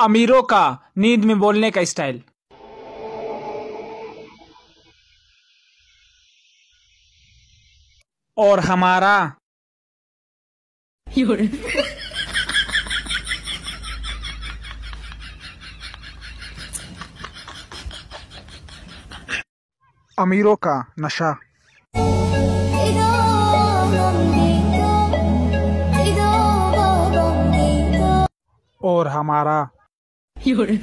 अमीरों का नींद में बोलने का स्टाइल। और हमारा अमीरों का नशा। और हमारा 有人。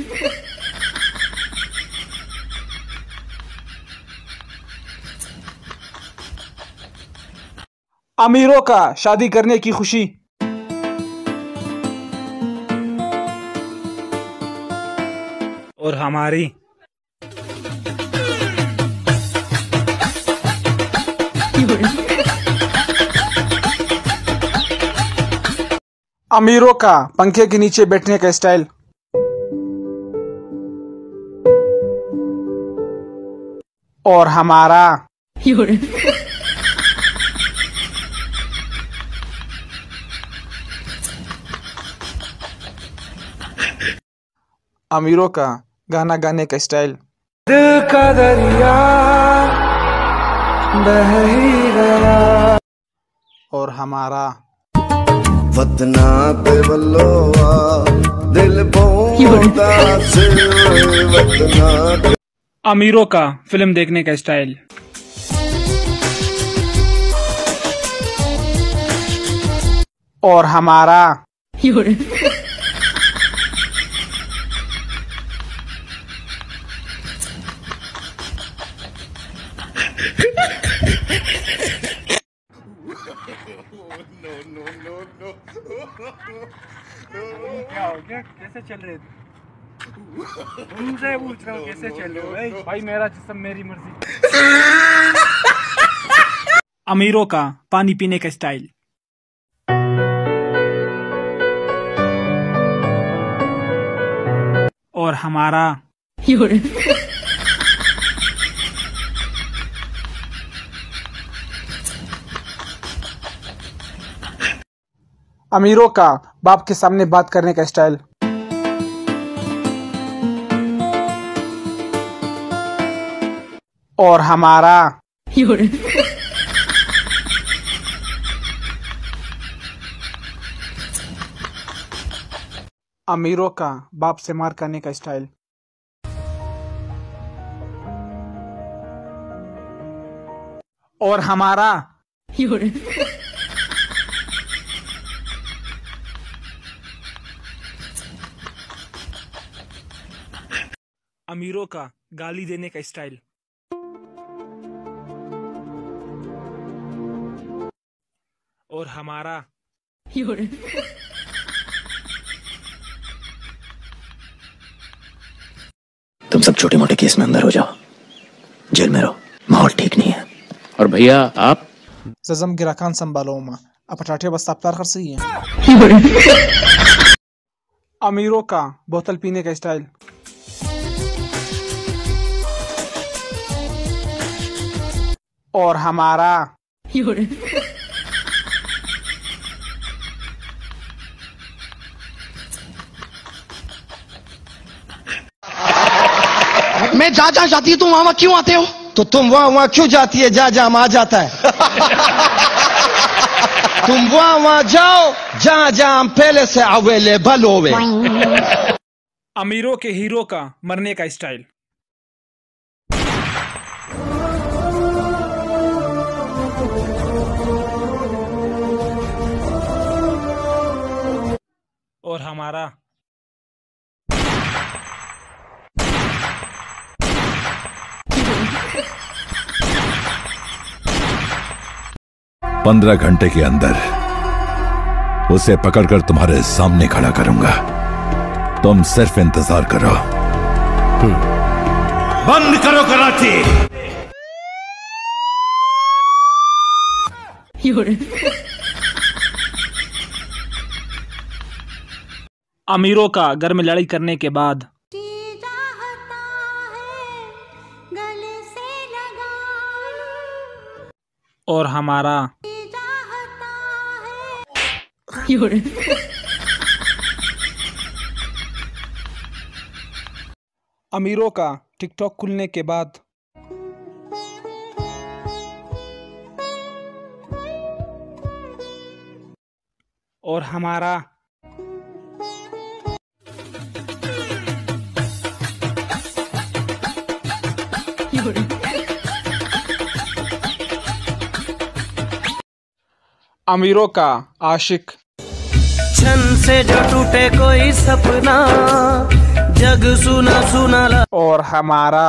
अमीरों का शादी करने की खुशी। और हमारी। अमीरों का पंखे के नीचे बैठने का स्टाइल। और हमारा। अमीरों का गाना गाने का स्टाइल। और हमारा। वतना पे बल्लोआ दिल बोलता से वतना अमीरों का फ़िल्म देखने का स्टाइल। और हमारा，क्या हो गया? कैसे चल रहे थे? तुमसे पूछ रहा हूँ कैसे चल रहे हो भाई भाई मेरा जिसम मेरी मर्ज़ी। अमीरों का पानी पीने का स्टाइल। और हमारा अमीरों का बाप के सामने बात करने का स्टाइल। और हमारा। अमीरों का बाप से मार करने का स्टाइल। और हमारा। अमीरों का गाली देने का स्टाइल। और हमारा। तुम सब छोटे मोटे केस में अंदर हो जाओ। जेल में रहो। माहौल ठीक नहीं है। और भैया आप? सजम गिराकान संभालो आप पटाठे बस तार कर सही है अमीरों का बोतल पीने का स्टाइल। और हमारा। मैं जहाँ जहाँ जाती हूँ तुम वहाँ वहाँ क्यों आते हो? तो तुम वहाँ वहाँ क्यों जाती है? जा जा आ जाता है। तुम वहाँ वहाँ जाओ जहाँ जहाँ हम पहले से अवेलेबल होवे। अमीरों के हीरो का मरने का स्टाइल। और हमारा पंद्रह घंटे के अंदर उसे पकड़कर तुम्हारे सामने खड़ा करूँगा। तुम सिर्फ़ इंतज़ार करो। बंद करो कराची। अमीरों का घर में लड़ाई करने के बाद और हमारा 有人，अमीरों का टिकटॉक खुलने के बाद और हमारा अमीरों का आशिक छन से जो टूटे कोई सपना। जग सुना सुना और हमारा।